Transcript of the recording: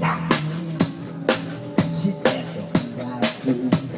She's dancing right through.